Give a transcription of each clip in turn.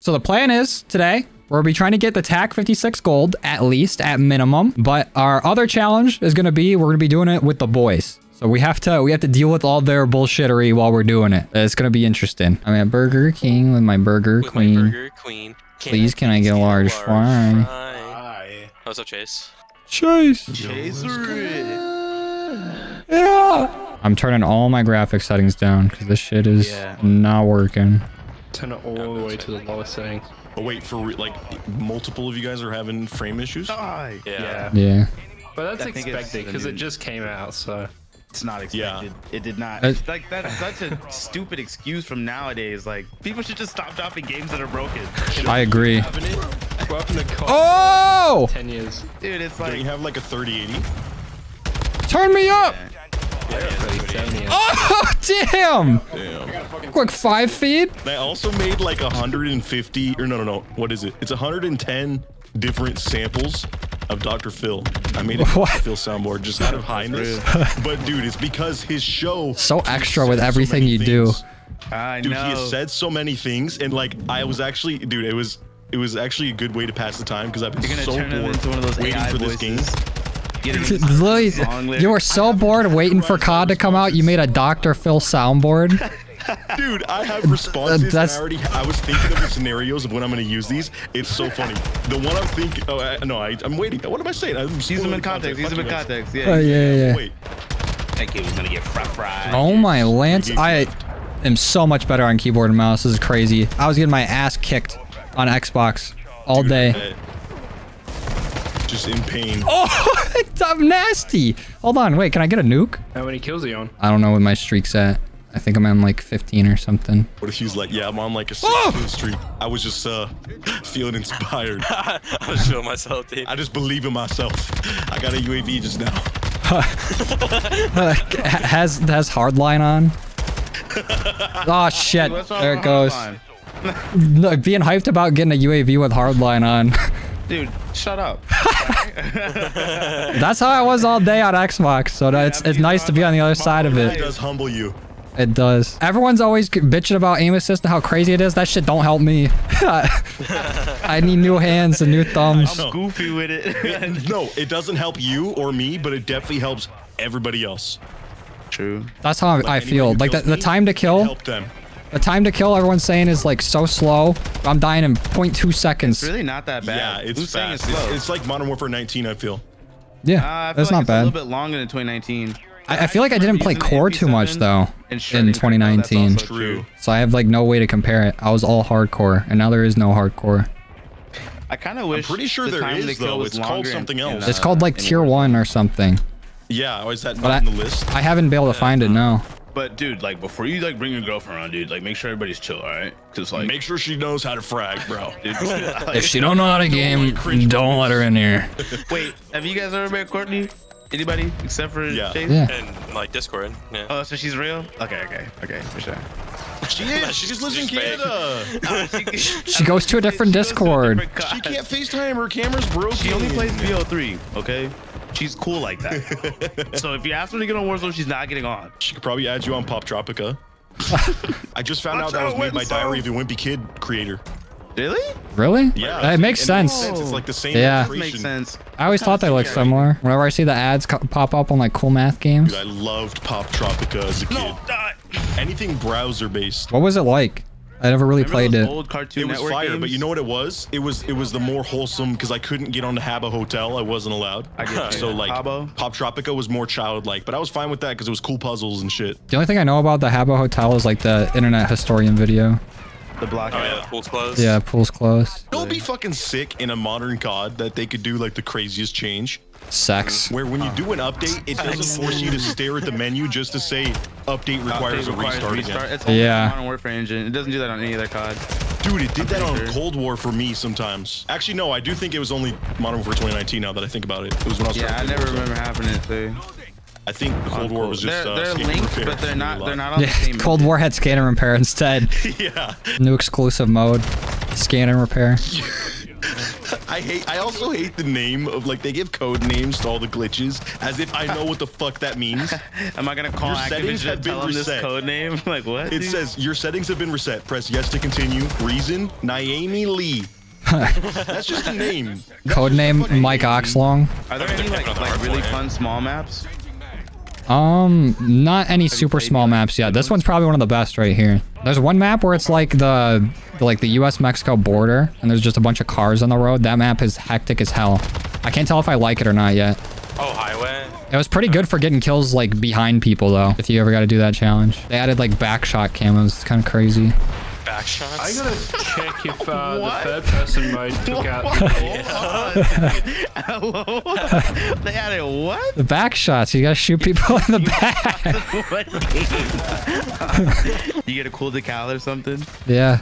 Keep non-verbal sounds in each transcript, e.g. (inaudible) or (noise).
So the plan is today, we'll be trying to get the TAQ-56 gold at least at minimum. But our other challenge is going to be we're going to be doing it with the boys. So we have to we have to deal with all their bullshittery while we're doing it. It's going to be interesting. I'm at Burger King with my Burger With Queen. my Burger Queen. Please, can I get a large fry? Hi. What's up, Chase? Chase. Yeah. I'm turning all my graphic settings down because this shit is Yeah. not working. Turn it all the way to the lowest setting. Oh wait, for re- like multiple of you guys are having frame issues. Hi. Yeah. Yeah. But that's I expected because it just came out, so. It's not expected. Yeah. expected. It did not. It's like that's such a (laughs) stupid excuse from nowadays. Like people should just stop dropping games that are broken. I agree. Having it? Welcome to COD Oh! 10 years. Dude, it's Don't you have like a 3080? Turn me up! Yeah, 37 years. Oh, (laughs) damn! Damn. Quick five feet? I also made like 150 or no no no. What is it? It's 110 different samples of Dr. Phil. I made a (laughs) What? Dr. Phil soundboard just out of highness. (laughs) but dude, it's because his show So extra with says so everything many you do. things. I Dude, know. he has said so many things, and like I was actually, dude, it was it was actually a good way to pass the time because I've been You're gonna so bored into one of those waiting AI for this voices. game. Getting (laughs) Literally, you were so bored waiting for COD to come out, you made a Dr. Phil soundboard. (laughs) Dude, I have responses. and That's- I already, I was thinking of the scenarios of when I'm going to use these. It's so funny. The one I'm thinking, oh I, no, I, I'm waiting. What am I saying? I'm Use them in context. Use Fuck them in you guys. context. Oh, Yeah. yeah, yeah, yeah. Wait, That kid was gonna get fry fried. Oh my lance, I am so much better on keyboard and mouse. This is crazy. I was getting my ass kicked on Xbox all dude, day. uh, just in pain. (laughs) Oh, (laughs) I'm nasty. Hold on, wait, can I get a nuke? How many kills are you on? I don't know what my streak's at. I think I'm on like 15 or something. What if he was like, yeah, I'm on like a six Oh! kill streak. I was just uh (laughs) feeling inspired. I was feeling myself, dude. I just believe in myself. I got a UAV just now. has has hardline on. Oh shit! There it goes. Hardline? No, being hyped about getting a UAV with hardline on. Dude, shut up. (laughs) That's how I was all day on Xbox. So that it's it's nice to be on the other side of It it. does humble you. It does. Everyone's always bitching about aim assist and how crazy it is. That shit don't help me. (laughs) I need new hands and new thumbs. No. Goofy with it. No, it doesn't help you or me, but it definitely helps everybody else. True. That's how I, I feel. Like the, kills the time to kill, Help them. The time to kill. Everyone's saying is like so slow. I'm dying in 0.2 seconds. It's really not that bad. Yeah, bad. it's Who's fast. it's slow? It's, it's like Modern Warfare 19. I feel. Yeah, Uh, I feel that's like not it's bad. A little bit longer than 2019. I, I feel like I didn't play core too much though in shredding code, though, that's 2019. True. So I have like no way to compare it. I was all hardcore, and now there is no hardcore. I kind of wish. I'm pretty sure the there time is, to kill though. It's called longer in- something in, else. It's uh, called like in tier one or something. Yeah, or is that not I- on the list? I haven't been able to find it now. But dude, like before you like bring your girlfriend around, dude, like make sure everybody's chill, all right? Cause like, Make sure she knows how to frag, bro. (laughs) dude, (laughs) If she don't know how to game, don't let her in here. (laughs) Wait, have you guys ever met Courtney? Anybody except for Yeah. Chase? Yeah. And like Discord. Yeah. Oh, so she's real? Okay, okay, okay, for sure. She is. She just lives in She's fake. Canada. Oh, she goes to a different She goes to a Discord. different She can't FaceTime. Her camera's broken. She only plays BO3, okay? She's cool like that. (laughs) so if you ask her to get on Warzone, she's not getting on. She could probably add you on Poptropica. (laughs) I just found out Watch that was out, made by Winslow. Diary of the Wimpy Kid creator. Really? Really? Yeah, It makes and sense. It's like the same Yeah. That makes sense. I always thought they looked similar. Whenever I see the ads pop up on like cool math games. Dude, I loved Poptropica as a kid. Anything browser based. What was it like? I never really Remember played it. old Cartoon It was Network fire, but you know what it was? It was it was the more wholesome because I couldn't get onto Habbo Hotel. I wasn't allowed. I get. So like Habbo? Poptropica was more childlike, but I was fine with that because it was cool puzzles and shit. The only thing I know about the Habbo Hotel is like the internet historian video. the block. Oh yeah, the pool's closed. Yeah, pool's closed. It would be fucking sick in a modern COD that they could do like the craziest change, Sex. where when you do an update, it doesn't force you to stare at the menu just to say update requires Update a restart, restart. again. It's all Yeah. Modern Warfare engine. It doesn't do that on any other COD. Dude, it did that on pretty sure. Cold War for me sometimes. Actually, no, I do think it was only Modern Warfare 2019 now that I think about it. It was when I was Yeah, I never play remember happening too. I think the Cold War was just they're, uh, they're linked, repair but they're not. They're not on the Yeah, same. (laughs) Cold War had scan and repair instead. (laughs) yeah. New exclusive mode. Scan and repair. (laughs) I I hate. I also hate the name of like they give code names to all the glitches as if I know what the fuck that means. (laughs) Am I gonna call Your settings have been tell them this reset. code name? (laughs) Like what? It dude? says your settings have been reset. Press yes to continue. Reason: Naomi Lee. (laughs) That's just a name. Codename Mike Oxlong. Are there any like, like really fun small maps? Um, not any super small maps yet. This one's probably one of the best right here. There's one map where it's like the, the like the U.S. Mexico border, and there's just a bunch of cars on the road. That map is hectic as hell. I can't tell if I like it or not yet. Oh, highway. It was pretty good for getting kills like behind people though. If you ever got to do that challenge, they added like backshot camos. It's kind of crazy. Back shots. I gotta check if uh, (laughs) the third person mode (laughs) took out. The cool. (laughs) Hello? they added what? The backshots. You gotta shoot people in the back. what you get a cool decal or something? yeah.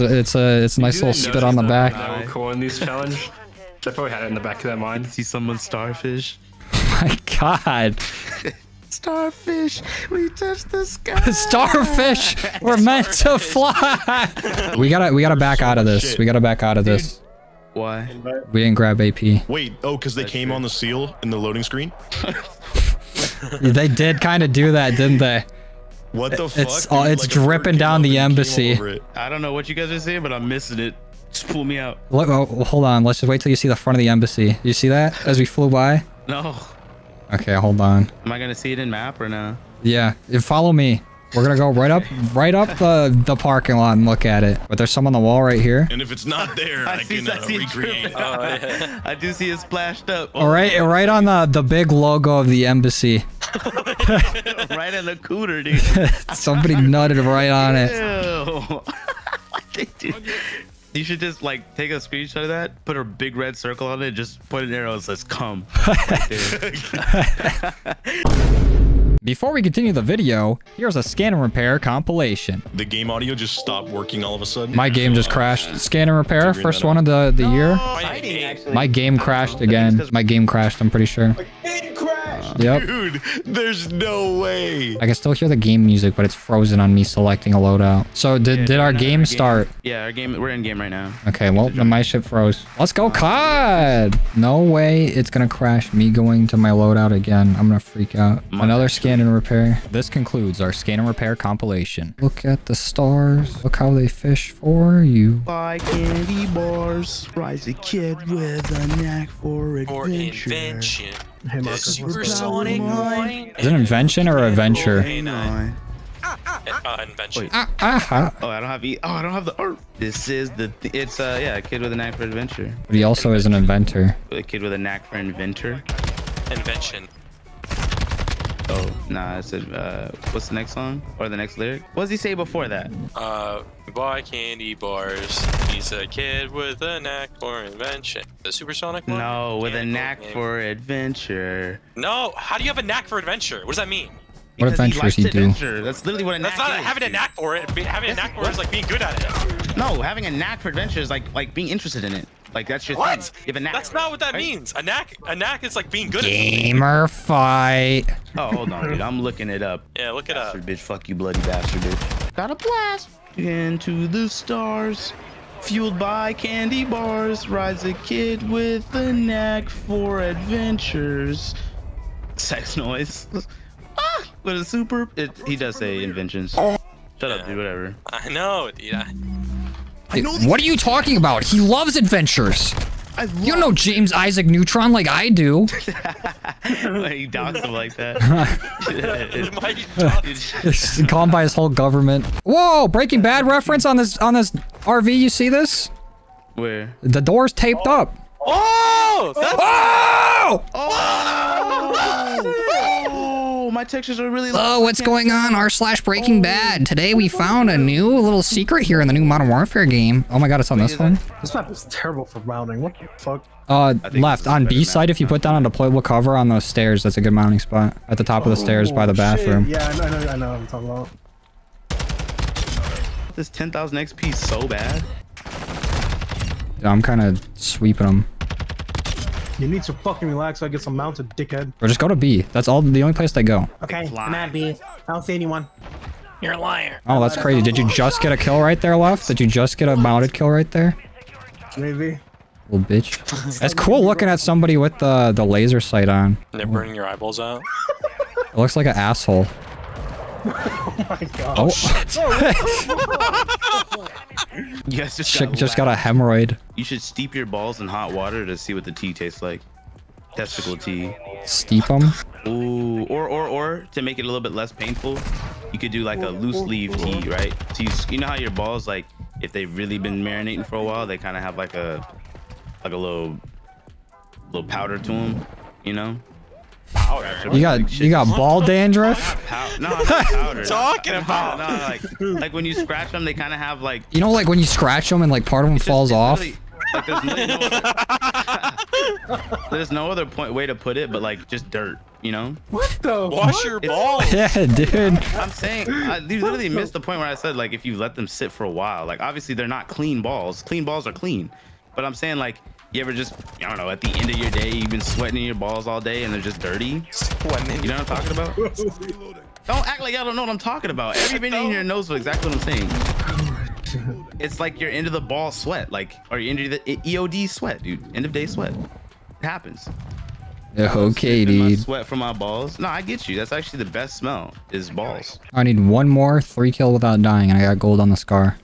It's a it's a nice little spit on the back. They were calling this challenge. They probably had it in the back of their mind. See someone starfish. (laughs) My God. (laughs) Starfish, we touched the sky. (laughs) Starfish we're meant to fly. we gotta we gotta back out of this. Shit. We gotta back out of this. Why? We didn't grab AP. Wait. Oh, because they came on the seal in the loading screen. They did kind of do that, didn't they? What the fuck? It's all- it's Like, dripping down the embassy. I don't know what you guys are saying, but I'm missing it. Just pull me out. Look, oh, hold on. Let's just wait till you see the front of the embassy. You see that as we flew by? No. Okay, hold on. Am I gonna see it in map or no? Yeah, you follow me. We're gonna go right up, right up the the parking lot and look at it. But there's some on the wall right here. And if it's not there, (laughs) I, see- can uh, it (laughs) recreate. dripping. I do see it splashed up. All right, right on the the big logo of the embassy. (laughs) right in the cooter, dude. (laughs) Somebody nutted right on it. Ew. (laughs) Dude, you should just like take a screenshot of that, put a big red circle on it, just put an arrow that says "come." Before we continue the video, here's a scan and repair compilation. The game audio just stopped working all of a sudden. My game just crashed. Oh, scan and repair, first one of the the year. My game crashed again. My game crashed. I'm pretty sure. Yep. Dude, there's no way. I can still hear the game music, but it's frozen on me selecting a loadout. So did did our game start? Yeah, our game. We're in game right now. Okay, well, then my ship froze. Let's go, COD! No way it's gonna crash me going to my loadout again. I'm gonna freak out. Another scan and repair. This concludes our scan and repair compilation. Look at the stars. Look how they fish for you. Buy candy bars. Rise a kid with a knack for For adventure. invention. Hey, The supersonic mind. Is it an invention or a venture? Hey, nine. Uh, invention. Ah, aha. Oh, I don't have e. Oh, I don't have the art. This is the. Th it's uh yeah, a kid with a knack for adventure. But he also is an inventor. A kid with a knack for inventor. Invention. Oh, nah. It's a. Uh, what's the next song or the next lyric? What does he say before that? Uh, buy candy bars. He's a kid with a knack for invention. The supersonic one? No, with a knack okay. for adventure. No, how do you have a knack for adventure? What does that mean? What Because adventures likes he do? adventure. That's literally what a That's knack not is, having a knack for it. Having a Yes, knack for it is like being good at it. No, having a knack for adventure is like like being interested in it. Like that's your What? thing. You have a knack. That's not what that right? means. A knack, a knack is like being good at something. Gamer fight. Oh, hold on, dude. I'm looking it up. Yeah, look it up. Bastard bitch, fuck you, bloody bastard bitch. Got a blast into the stars. Fueled by candy bars, rides a kid with a knack for adventures. Sex noise. (laughs) ah, with a super. It, he does say inventions. Shut up, dude. Whatever. I know, dude. I, What are you talking about? He loves adventures. You don't know James Isaac Neutron like I do. (laughs) he dogs him like that. (laughs) (laughs) Why you talk- Call him by his whole government. Whoa! Breaking Bad reference on this on this RV. You see this? Where? The door's taped oh. up. Oh, that's Oh! Oh, my textures are really. Oh, what's going on? R slash Breaking Bad. Today we found a new little secret here in the new Modern Warfare game. Oh my god, it's on this one. This map is terrible for mounting. What the fuck? Uh, left on B than side. If you put down a deployable cover on those stairs, that's a good mounting spot at the top of the stairs by the Oh, shit. bathroom. Yeah, I know, I know, I know what I'm talking about. This 10,000 XP is so bad. Yeah, I'm kind of sweeping them. You need to fucking relax so I get some mounted, dickhead. Or just go to B. That's all. The only place they go. Okay, fly. I'm at B. I don't see anyone. You're a liar. Oh, that's crazy. Did you just get a kill right there, left? Did you just get a mounted kill right there? Maybe. Little bitch. It's cool looking at somebody with the, the laser sight on. They're burning your eyeballs out. It looks like an asshole. Oh my god. Oh, (laughs) You guys just chick got, just got a hemorrhoid. You should steep your balls in hot water to see what the tea tastes like. Testicle tea. Steep them. Ooh, or or or to make it a little bit less painful, you could do like a loose leaf tea, right? So you, you know how your balls like if they've really been marinating for a while, they kind of have like a like a little little powder to them, you know? Powder. You got you got ball dandruff. Pow- (laughs) no, not powder. (laughs) talking about? No, like like when you scratch them, they kind of have like You know, like when you scratch them and like part of them It's just- falls off. literally- Like there's, no, no other, (laughs) there's no other point way to put it, but like just dirt, you know. What the? Wash your balls. Yeah, dude. I'm saying I, you literally missed the point where I said like if you let them sit for a while, like obviously they're not clean balls. Clean balls are clean, but I'm saying like you ever just I don't know at the end of your day you've been sweating in your balls all day and they're just dirty. When You know what I'm talking about? (laughs) Don't act like y'all don't know what I'm talking about. Everybody in here knows exactly what I'm saying. It's like you're into the ball sweat, like or you're into the EOD sweat, dude. End of day sweat. It happens. Yeah, Okay, Sipping my dude. Sweat from my balls. No, I get you. That's actually the best smell is balls. I need one more three kill without dying, and I got gold on the scar.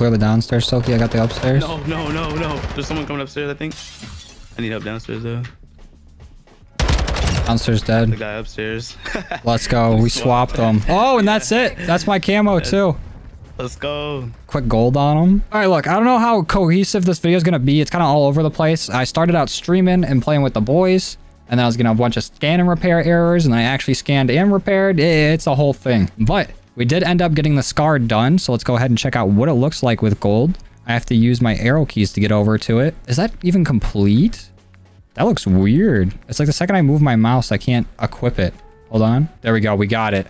Clear the downstairs, Soki. I got the upstairs. No, no, no, no. There's someone coming upstairs, I think. I need help downstairs though. Downstairs dead. The guy upstairs. (laughs) Let's go. We swapped them. Oh, and that's it. That's my camo too. Let's go. Quick gold on them. All right, look. I don't know how cohesive this video is gonna be. It's kind of all over the place. I started out streaming and playing with the boys, and then I was getting a bunch of scan and repair errors, and I actually scanned and repaired. It's a whole thing. But we did end up getting the scar done, so let's go ahead and check out what it looks like with gold. I have to use my arrow keys to get over to it. Is that even complete? That looks weird. It's like the second I move my mouse, I can't equip it. Hold on. There we go. We got it.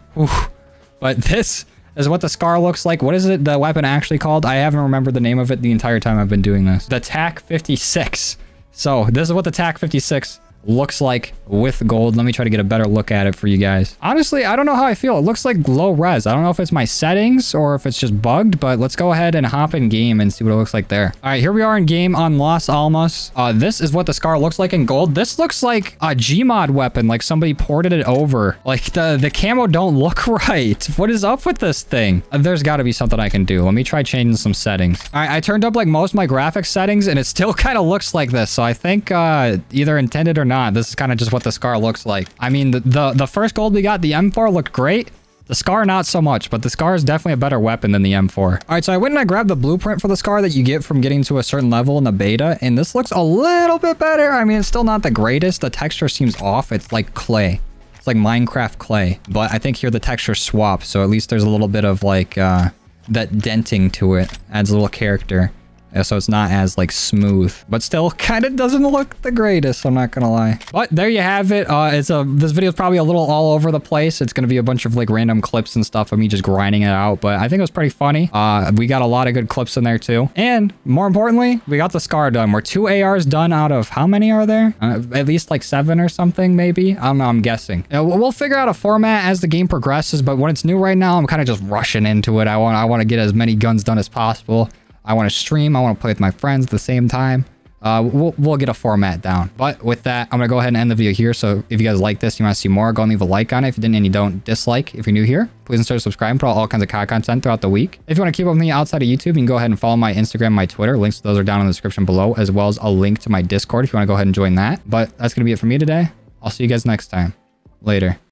But (laughs) this is what the scar looks like. What is it, the weapon actually called? I haven't remembered the name of it the entire time I've been doing this. The TAQ-56. So this is what the TAQ-56 looks like with gold. Let me try to get a better look at it for you guys. Honestly, I don't know how I feel. It looks like low res. I don't know if it's my settings or if it's just bugged, but let's go ahead and hop in game and see what it looks like there. All right, here we are in game on Las Almas. Uh, this is what the scar looks like in gold. This looks like a Gmod weapon, like somebody ported it over. Like the, the camo don't (laughs) look right. What is up with this thing? Uh, There's got to be something I can do. Let me try changing some settings. All right, I turned up like most of my graphics settings and it still (laughs) kind of looks like this. So I think uh, either intended or not, this is kind of just what the scar looks like. I mean, the, the, the first gold we got, the M4 looked great. The Scar, not so much, but the Scar is definitely a better weapon than the M4. All right, so I went and I grabbed the blueprint for the Scar that you get from getting to a certain level in the beta, and this looks a little bit better. I mean, it's still not the greatest. The texture seems off. It's like clay. It's like Minecraft clay, but I think here the texture swap, so at least there's a little bit of like uh, that denting to it. Adds a little character. So it's not as like smooth, but still kind of doesn't look the greatest. I'm not gonna lie. But there you have it. Uh, it's a this video is probably a little all over the place. It's gonna be a bunch of like random clips and stuff of me just grinding it out. But I think it was pretty funny. Uh, we got a lot of good clips in there too. And more importantly, we got the scar done. We're two ARs done out of how many are there? Uh, at least like seven or something, maybe. I don't know. I'm guessing. You know, we'll we'll figure out a format as the game progresses. But when it's new right now, I'm kind of just rushing into it. I want I want to get as many guns done as possible. I want to stream. I want to play with my friends at the same time. Uh, we'll, we'll get a format down. But with that, I'm going to go ahead and end the video here. So if you guys like this, you want to see more, go and leave a like on it. If you didn't and you don't dislike, if you're new here, please consider subscribing for all kinds of content throughout the week. If you want to keep up with me outside of YouTube, you can go ahead and follow my Instagram, my Twitter. Links to those are down in the description below, as well as a link to my Discord if you want to go ahead and join that. But that's going to be it for me today. I'll see you guys next time. Later.